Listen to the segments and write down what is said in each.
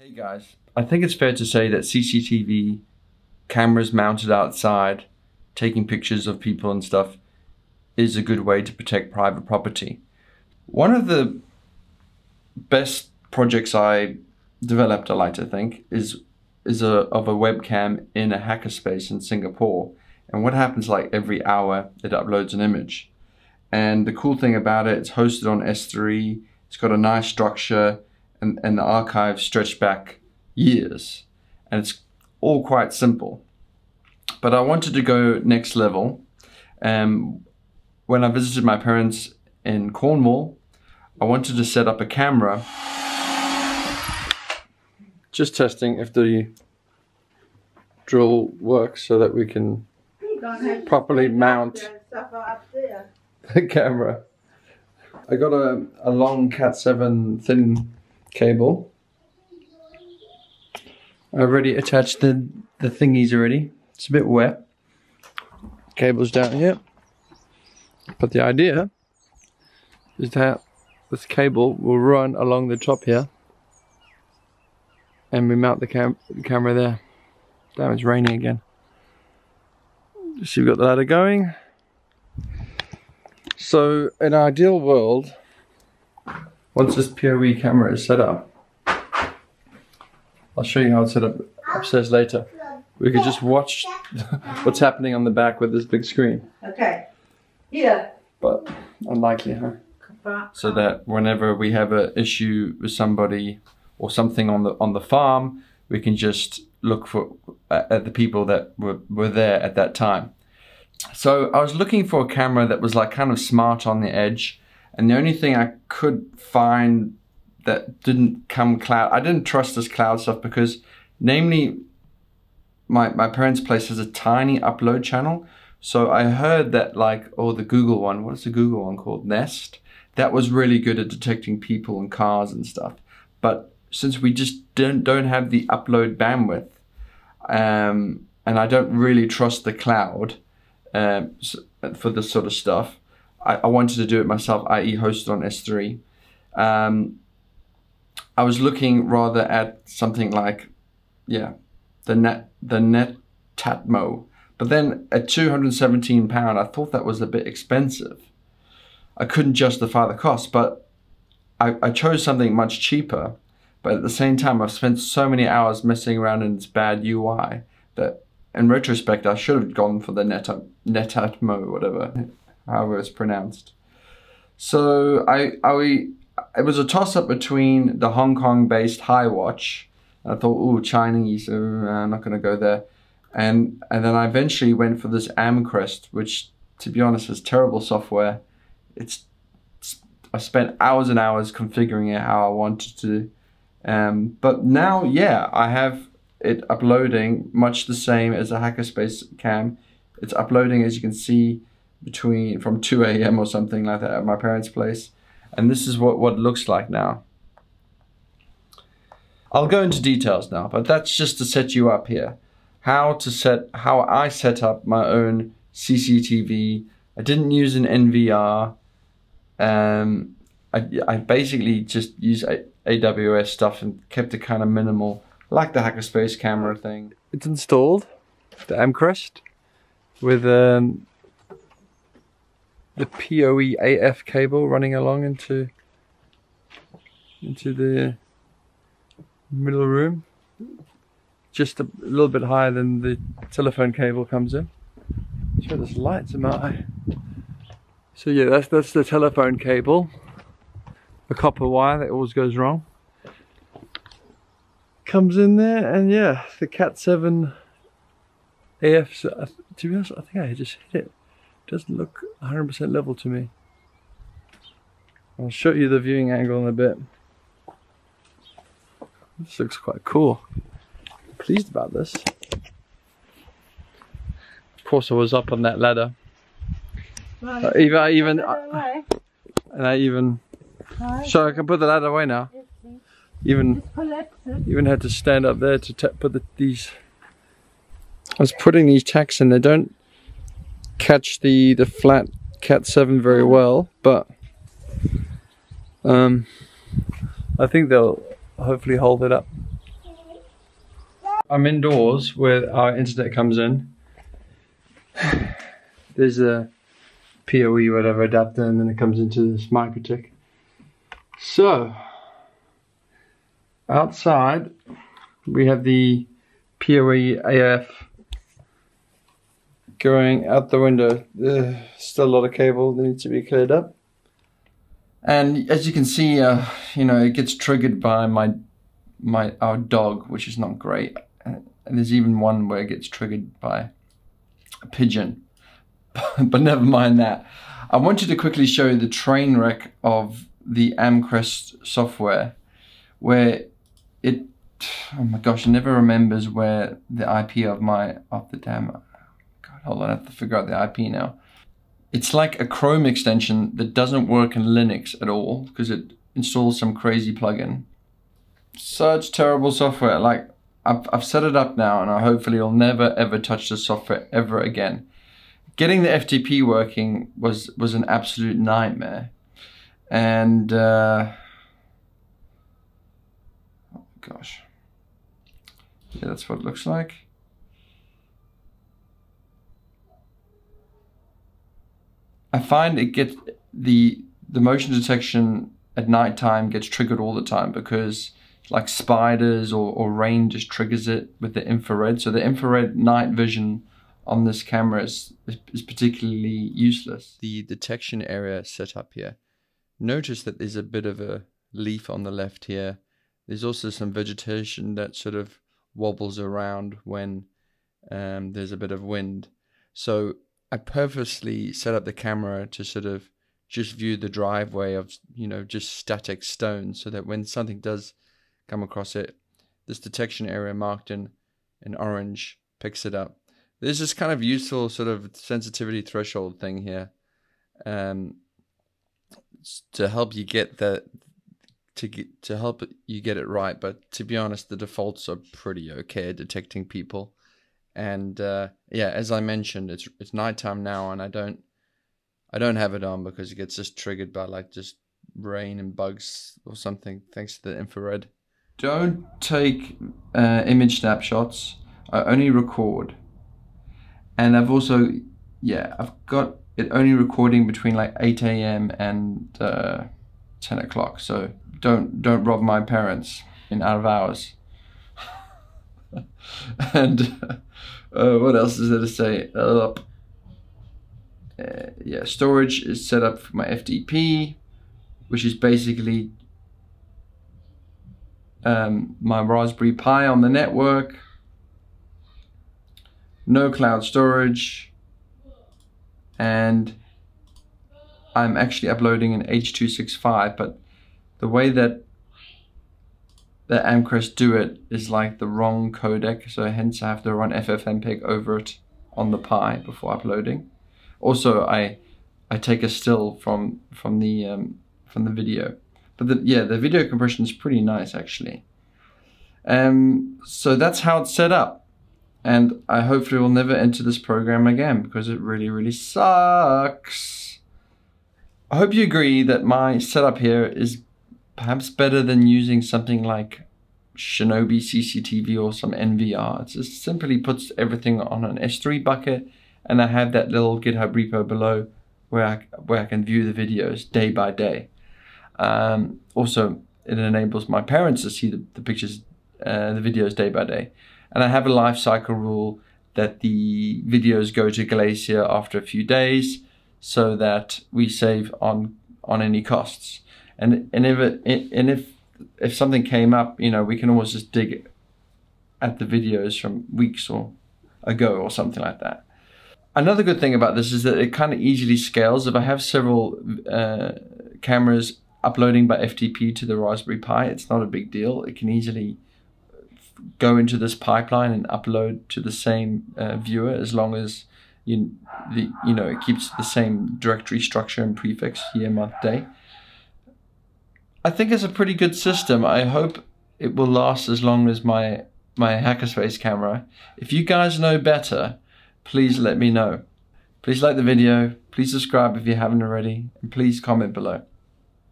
Hey guys, I think it's fair to say that CCTV cameras mounted outside taking pictures of people and stuff is a good way to protect private property. One of the best projects I developed, I like to think, is is a of a webcam in a hackerspace in Singapore. And what happens like every hour it uploads an image. And the cool thing about it, it's hosted on S3, it's got a nice structure and, and the archive stretch back years. And it's all quite simple. But I wanted to go next level. Um, when I visited my parents in Cornwall, I wanted to set up a camera. Just testing if the drill works so that we can properly mount the camera. I got a, a long Cat 7 thin cable. I've already attached the, the thingies already. It's a bit wet. Cable's down here. But the idea is that this cable will run along the top here and we mount the, cam the camera there. Damn, it's raining again. So we've got the ladder going. So in an ideal world, once this PoE camera is set up, I'll show you how it's set up upstairs later. We could just watch what's happening on the back with this big screen. Okay. Here. But unlikely, huh? So that whenever we have an issue with somebody or something on the on the farm, we can just look for uh, at the people that were, were there at that time. So I was looking for a camera that was like kind of smart on the edge, and the only thing I could find that didn't come cloud, I didn't trust this cloud stuff because, namely, my my parents' place has a tiny upload channel. So I heard that like, oh, the Google one, what's the Google one called? Nest. That was really good at detecting people and cars and stuff. But since we just don't don't have the upload bandwidth, um, and I don't really trust the cloud um, for this sort of stuff, I, I, wanted to do it myself, i.e., hosted on S3. Um, I was looking rather at something like, yeah, the net the Netatmo, but then at 217 pound, I thought that was a bit expensive. I couldn't justify the cost, but I, I chose something much cheaper but at the same time, I've spent so many hours messing around in this bad UI that in retrospect, I should have gone for the Net Netatmo, whatever, however it's pronounced. So I, I, we, it was a toss up between the Hong Kong based HiWatch. I thought, oh, Chinese, so I'm not going to go there. And, and then I eventually went for this Amcrest, which to be honest is terrible software. It's, it's I spent hours and hours configuring it how I wanted to um, but now, yeah, I have it uploading much the same as a Hackerspace cam. It's uploading, as you can see, between from 2 a.m. or something like that at my parents' place. And this is what, what looks like now. I'll go into details now, but that's just to set you up here. How to set, how I set up my own CCTV. I didn't use an NVR. Um, I, I basically just use AWS stuff and kept it kind of minimal, like the Hackerspace camera thing. It's installed, the Amcrest, with um, the PoE AF cable running along into into the middle room, just a little bit higher than the telephone cable comes in. Sure, there's lights in my eye. So yeah, that's that's the telephone cable a copper wire that always goes wrong. Comes in there and yeah, the Cat 7 AF, uh, to be honest, I think I just hit it. Doesn't look 100% level to me. I'll show you the viewing angle in a bit. This looks quite cool. I'm pleased about this. Of course I was up on that ladder. Uh, even, I even, I, and I even so I can put the ladder away now. Even even had to stand up there to put the, these. I was putting these tacks in. They don't catch the the flat Cat Seven very well, but um, I think they'll hopefully hold it up. I'm indoors where our internet comes in. There's a PoE whatever adapter and then it comes into this MikroTik. So, outside we have the PoE AF going out the window. Still a lot of cable that needs to be cleared up. And as you can see, uh, you know, it gets triggered by my my our dog, which is not great. And there's even one where it gets triggered by a pigeon. but never mind that. I wanted to quickly show you the train wreck of the Amcrest software, where it, oh my gosh, it never remembers where the IP of my, of the damn, hold on, I have to figure out the IP now. It's like a Chrome extension that doesn't work in Linux at all because it installs some crazy plugin. Such terrible software. Like, I've, I've set it up now and I hopefully will never ever touch the software ever again getting the FTP working was was an absolute nightmare, and uh, oh gosh, yeah, that's what it looks like. I find it gets the the motion detection at night time gets triggered all the time because like spiders or, or rain just triggers it with the infrared. So the infrared night vision on this camera is, is particularly useless. The detection area set up here. Notice that there's a bit of a leaf on the left here. There's also some vegetation that sort of wobbles around when um, there's a bit of wind. So I purposely set up the camera to sort of just view the driveway of, you know, just static stone so that when something does come across it, this detection area marked in, in orange picks it up. There's this kind of useful sort of sensitivity threshold thing here um, to help you get that to get to help you get it right but to be honest the defaults are pretty okay at detecting people and uh, yeah as i mentioned it's it's nighttime now and i don't i don't have it on because it gets just triggered by like just rain and bugs or something thanks to the infrared. Don't take uh, image snapshots. I only record. And I've also yeah I've got it only recording between like 8 a.m. and uh, 10 o'clock. So don't don't rob my parents in out of hours and uh, what else is there to say? Uh, yeah storage is set up for my FTP which is basically um, my Raspberry Pi on the network. No cloud storage, and I'm actually uploading an H.265, but the way that the Amcrest do it is like the wrong codec, so hence I have to run FFmpeg over it on the Pi before uploading. Also, I I take a still from from the um, from the video, but the, yeah, the video compression is pretty nice actually. Um, so that's how it's set up and I hopefully will never enter this program again because it really, really sucks. I hope you agree that my setup here is perhaps better than using something like Shinobi CCTV or some NVR. It just simply puts everything on an S3 bucket and I have that little GitHub repo below where I, where I can view the videos day by day. Um, also, it enables my parents to see the, the pictures, uh, the videos day by day. And I have a life cycle rule that the videos go to Glacier after a few days so that we save on on any costs. And and if it, and if if something came up, you know, we can always just dig at the videos from weeks or ago or something like that. Another good thing about this is that it kind of easily scales. If I have several uh, cameras uploading by FTP to the Raspberry Pi, it's not a big deal. It can easily go into this pipeline and upload to the same uh, viewer as long as you the you know it keeps the same directory structure and prefix year month day i think it's a pretty good system. I hope it will last as long as my my hackerspace camera. If you guys know better please let me know. Please like the video. Please subscribe if you haven't already. And please comment below.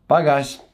Bye guys